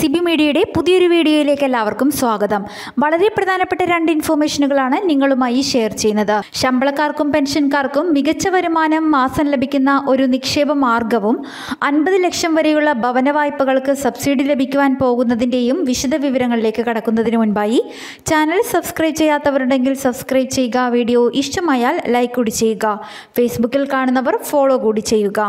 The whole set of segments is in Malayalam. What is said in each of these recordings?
സി ബി മീഡിയയുടെ പുതിയൊരു വീഡിയോയിലേക്ക് എല്ലാവർക്കും സ്വാഗതം. വളരെ പ്രധാനപ്പെട്ട രണ്ട് ഇൻഫോർമേഷനുകളാണ് നിങ്ങളുമായി ഷെയർ ചെയ്യുന്നത്. ശമ്പളക്കാർക്കും പെൻഷൻകാർക്കും മികച്ച വരുമാനം മാസം ലഭിക്കുന്ന ഒരു നിക്ഷേപ മാർഗവും അൻപത് ലക്ഷം വരെയുള്ള ഭവന വായ്പകൾക്ക് സബ്സിഡി ലഭിക്കുവാൻ പോകുന്നതിന്റെയും വിശദ വിവരങ്ങളിലേക്ക് കടക്കുന്നതിന് മുൻപായി ചാനൽ സബ്സ്ക്രൈബ് ചെയ്യാത്തവരുണ്ടെങ്കിൽ സബ്സ്ക്രൈബ് ചെയ്യുക വീഡിയോ ഇഷ്ടമായാൽ ലൈക്ക് കൂടി ചെയ്യുക ഫേസ്ബുക്കിൽ കാണുന്നവർ ഫോളോ കൂടി ചെയ്യുക.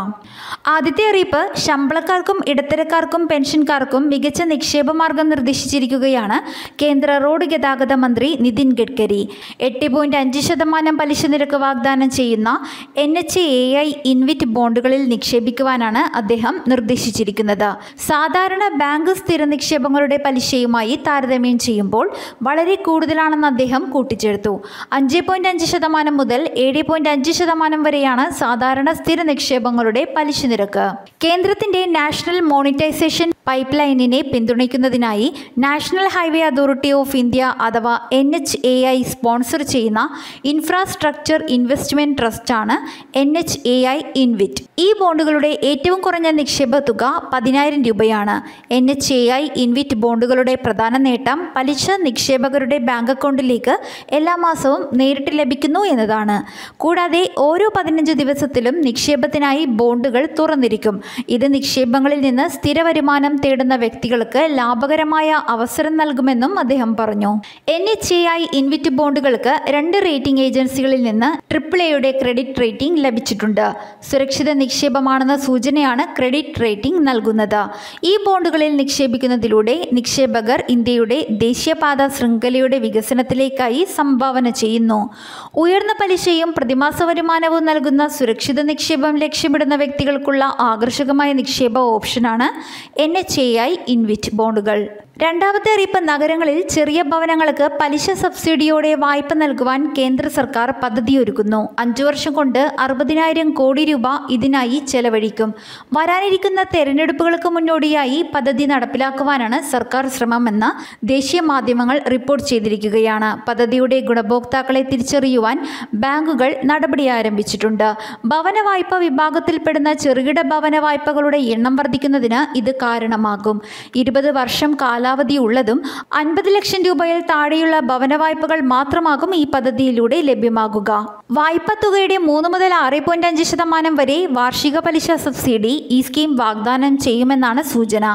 ആദ്യത്തെ അറിയിപ്പ് ശമ്പളക്കാർക്കും ഇടത്തരക്കാർക്കും പെൻഷൻകാർക്കും മികച്ച നിക്ഷേപ മാർഗം നിർദ്ദേശിച്ചിരിക്കുകയാണ് കേന്ദ്ര റോഡ് ഗതാഗത മന്ത്രി നിതിൻ ഗഡ്കരി. എട്ട് പോയിന്റ് അഞ്ച് ശതമാനം പലിശ നിരക്ക് വാഗ്ദാനം ചെയ്യുന്ന N H A I InvIT ബോണ്ടുകളിൽ നിക്ഷേപിക്കുവാനാണ് അദ്ദേഹം നിർദ്ദേശിച്ചിരിക്കുന്നത്. സാധാരണ ബാങ്ക് സ്ഥിര നിക്ഷേപങ്ങളുടെ പലിശയുമായി താരതമ്യം ചെയ്യുമ്പോൾ വളരെ കൂടുതലാണെന്ന് അദ്ദേഹം കൂട്ടിച്ചേർത്തു. അഞ്ച് പോയിന്റ് അഞ്ച് ശതമാനം മുതൽ ഏഴ് പോയിന്റ് അഞ്ച് ശതമാനം വരെയാണ് സാധാരണ സ്ഥിര നിക്ഷേപങ്ങളുടെ പലിശ നിരക്ക്. കേന്ദ്രത്തിന്റെ നാഷണൽ മോണിറ്റൈസേഷൻ പൈപ്പ് ലൈനിനെ പിന്തുണയ്ക്കുന്നതിനായി national highway authority of India അഥവാ N H A I sponsor ചെയ്യുന്ന infrastructure investment ട്രസ്റ്റാണ് N H A I InvIT. ഈ ബോണ്ടുകളുടെ ഏറ്റവും കുറഞ്ഞ നിക്ഷേപ തുക പതിനായിരം രൂപയാണ്. N H A I InvIT ബോണ്ടുകളുടെ പ്രധാന നേട്ടം പലിശ നിക്ഷേപകരുടെ ബാങ്ക് അക്കൗണ്ടിലേക്ക് എല്ലാ മാസവും നേരിട്ട് ലഭിക്കുന്നു എന്നതാണ്. കൂടാതെ ഓരോ പതിനഞ്ച് ദിവസത്തിലും നിക്ഷേപത്തിനായി ബോണ്ടുകൾ തുറന്നിരിക്കും. ഇത് നിക്ഷേപങ്ങളിൽ നിന്ന് സ്ഥിര വരുമാനം തേടുന്ന വ്യക്തികൾക്ക് ലാഭകരമായ അവസരം നൽകുമെന്നും അദ്ദേഹം പറഞ്ഞു. N H A I InvIT ബോണ്ടുകൾക്ക് രണ്ട് റേറ്റിംഗ് ഏജൻസികളിൽ നിന്ന് ട്രിപ്പിൾ എയുടെ ക്രെഡിറ്റ് റേറ്റിംഗ് ലഭിച്ചിട്ടുണ്ട്. സുരക്ഷിത നിക്ഷേപമാണെന്ന സൂചനയാണ് ക്രെഡിറ്റ് റേറ്റിംഗ് നൽകുന്നത്. ഈ ബോണ്ടുകളിൽ നിക്ഷേപിക്കുന്നതിലൂടെ നിക്ഷേപകർ ഇന്ത്യയുടെ ദേശീയപാത ശൃംഖലയുടെ വികസനത്തിലേക്കായി സംഭാവന ചെയ്യുന്നു. ഉയർന്ന പലിശയും പ്രതിമാസ വരുമാനവും നൽകുന്ന സുരക്ഷിത നിക്ഷേപം ലക്ഷ്യമിടുന്ന വ്യക്തികൾക്കുള്ള ആകർഷകമായ നിക്ഷേപ ഓപ്ഷനാണ് N H A I InvIT ബോണ്ടുകൾ രണ്ടാമത്തെ അറിയിപ്പ് നഗരങ്ങളിൽ ചെറിയ ഭവനങ്ങൾക്ക് പലിശ സബ്സിഡിയോടെ വായ്പ നൽകുവാൻ കേന്ദ്ര സർക്കാർ പദ്ധതിയൊരുക്കുന്നു. അഞ്ചു വർഷം കൊണ്ട് അറുപതിനായിരം കോടി രൂപ ഇതിനായി ചെലവഴിക്കും. വരാനിരിക്കുന്ന തെരഞ്ഞെടുപ്പുകൾക്ക് മുന്നോടിയായി പദ്ധതി നടപ്പിലാക്കുവാനാണ് സർക്കാർ ശ്രമമെന്ന് ദേശീയ മാധ്യമങ്ങൾ റിപ്പോർട്ട് ചെയ്തിരിക്കുകയാണ്. പദ്ധതിയുടെ ഗുണഭോക്താക്കളെ തിരിച്ചറിയുവാൻ ബാങ്കുകൾ നടപടി ആരംഭിച്ചിട്ടുണ്ട്. ഭവന വായ്പ വിഭാഗത്തിൽപ്പെടുന്ന ചെറുകിട ഭവന വായ്പകളുടെ എണ്ണം വർദ്ധിക്കുന്നതിന് ഇത് കാരണമാകും. ഇരുപത് വർഷം കാലാവധിയുള്ളതും അൻപത് ലക്ഷം രൂപയിൽ താഴെയുള്ള ഭവന വായ്പകൾ മാത്രമാകും ഈ പദ്ധതിയിലൂടെ ലഭ്യമാകുക. വായ്പ തുകയുടെ മൂന്ന് മുതൽ ആറ് പോയിന്റ് അഞ്ച് ശതമാനം വരെ വാർഷിക പലിശ സബ്സിഡി ഈ സ്കീം വാഗ്ദാനം ചെയ്യുമെന്നാണ് സൂചന.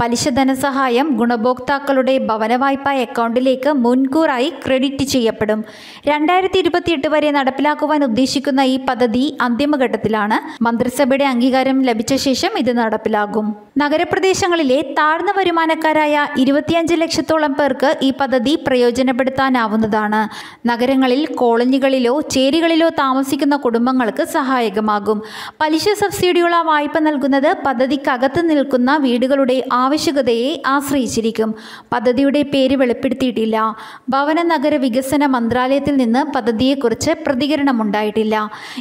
പലിശ ധനസഹായം ഗുണഭോക്താക്കളുടെ ഭവന വായ്പ അക്കൗണ്ടിലേക്ക് മുൻകൂറായി ക്രെഡിറ്റ് ചെയ്യപ്പെടും. രണ്ടായിരത്തി ഇരുപത്തിയെട്ട് വരെ നടപ്പിലാക്കുവാൻ ഉദ്ദേശിക്കുന്ന ഈ പദ്ധതി അന്തിമഘട്ടത്തിലാണ്. മന്ത്രിസഭയുടെ അംഗീകാരം ലഭിച്ച ശേഷം ഇത് നടപ്പിലാകും. നഗരപ്രദേശങ്ങളിലെ താഴ്ന്ന വരുമാനക്കാരായ ഇരുപത്തിയഞ്ച് ലക്ഷത്തോളം പേർക്ക് ഈ പദ്ധതി പ്രയോജനപ്പെടുത്താനാവുന്നതാണ്. നഗരങ്ങളിൽ കോളനികളിലോ ചേരികളിലോ താമസിക്കുന്ന കുടുംബങ്ങൾക്ക് സഹായകമാകും. പലിശ സബ്സിഡിയുള്ള വായ്പ നൽകുന്നത് പദ്ധതിക്കകത്ത് നിൽക്കുന്ന വീടുകളുടെ ആവശ്യകതയെ ആശ്രയിച്ചിരിക്കും. പദ്ധതിയുടെ പേര് വെളിപ്പെടുത്തിയിട്ടില്ല. ഭവന നഗര വികസന മന്ത്രാലയത്തിൽ നിന്ന് പദ്ധതിയെക്കുറിച്ച് പ്രതികരണമുണ്ടായിട്ടില്ല.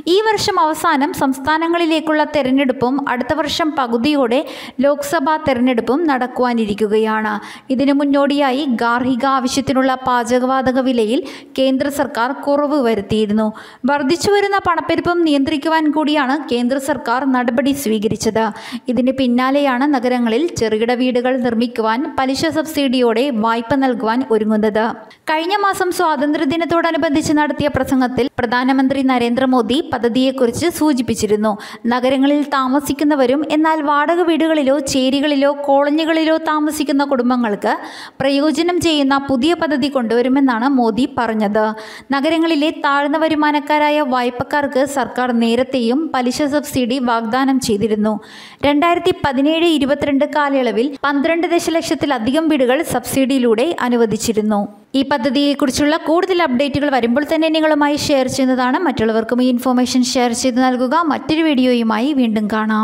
ഈ വർഷം അവസാനം സംസ്ഥാനങ്ങളിലേക്കുള്ള തെരഞ്ഞെടുപ്പും അടുത്ത വർഷം പകുതിയോടെ ലോക്സഭാ തെരഞ്ഞെടുപ്പും നടക്കുവാനിരിക്കുകയാണ്. ഇതിനു മുന്നോടിയായി ഗാർഹിക ആവശ്യത്തിനുള്ള പാചകവാതക വിലയിൽ കേന്ദ്ര സർക്കാർ കുറവ് വരുത്തിയിരുന്നു. വർദ്ധിച്ചുവരുന്ന പണപ്പെരുപ്പം നിയന്ത്രിക്കുവാൻ കൂടിയാണ് കേന്ദ്ര സർക്കാർ നടപടി സ്വീകരിച്ചത്. ഇതിന് പിന്നാലെയാണ് നഗരങ്ങളിൽ ചെറുകിട വീടുകൾ നിർമ്മിക്കുവാൻ പലിശ സബ്സിഡിയോടെ വായ്പ നൽകുവാൻ ഒരുങ്ങുന്നത്. കഴിഞ്ഞ മാസം സ്വാതന്ത്ര്യദിനത്തോടനുബന്ധിച്ച് നടത്തിയ പ്രസംഗത്തിൽ പ്രധാനമന്ത്രി നരേന്ദ്രമോദി പദ്ധതിയെക്കുറിച്ച് സൂചിപ്പിച്ചിരുന്നു. നഗരങ്ങളിൽ താമസിക്കുന്നവരും എന്നാൽ വാടക വീടുകളിലോ ചേരികളിലോ കോളനികളിലോ താമസിക്കുന്ന കുടുംബങ്ങൾക്ക് പ്രയോജനം ചെയ്യുന്ന പുതിയ പദ്ധതി കൊണ്ടുവരുമെന്നാണ് മോദി പറഞ്ഞത്. നഗരങ്ങളിലെ താഴ്ന്ന വരുമാനക്കാരായ വായ്പക്കാർക്ക് സർക്കാർ നേരത്തെയും പലിശ സബ്സിഡി വാഗ്ദാനം ചെയ്തിരുന്നു. രണ്ടായിരത്തി പതിനേഴ് ഇരുപത്തിരണ്ട് കാലയളവിൽ പന്ത്രണ്ട് ദശലക്ഷത്തിലധികം വീടുകൾ സബ്സിഡിയിലൂടെ അനുവദിച്ചിരുന്നു. ഈ പദ്ധതിയെക്കുറിച്ചുള്ള കൂടുതൽ അപ്ഡേറ്റുകൾ വരുമ്പോൾ തന്നെ നിങ്ങളുമായി ഷെയർ ചെയ്യുന്നതാണ്. മറ്റുള്ളവർക്കും ഈ ഇൻഫോർമേഷൻ ഷെയർ ചെയ്ത് നൽകുക. മറ്റൊരു വീഡിയോയുമായി വീണ്ടും കാണാം.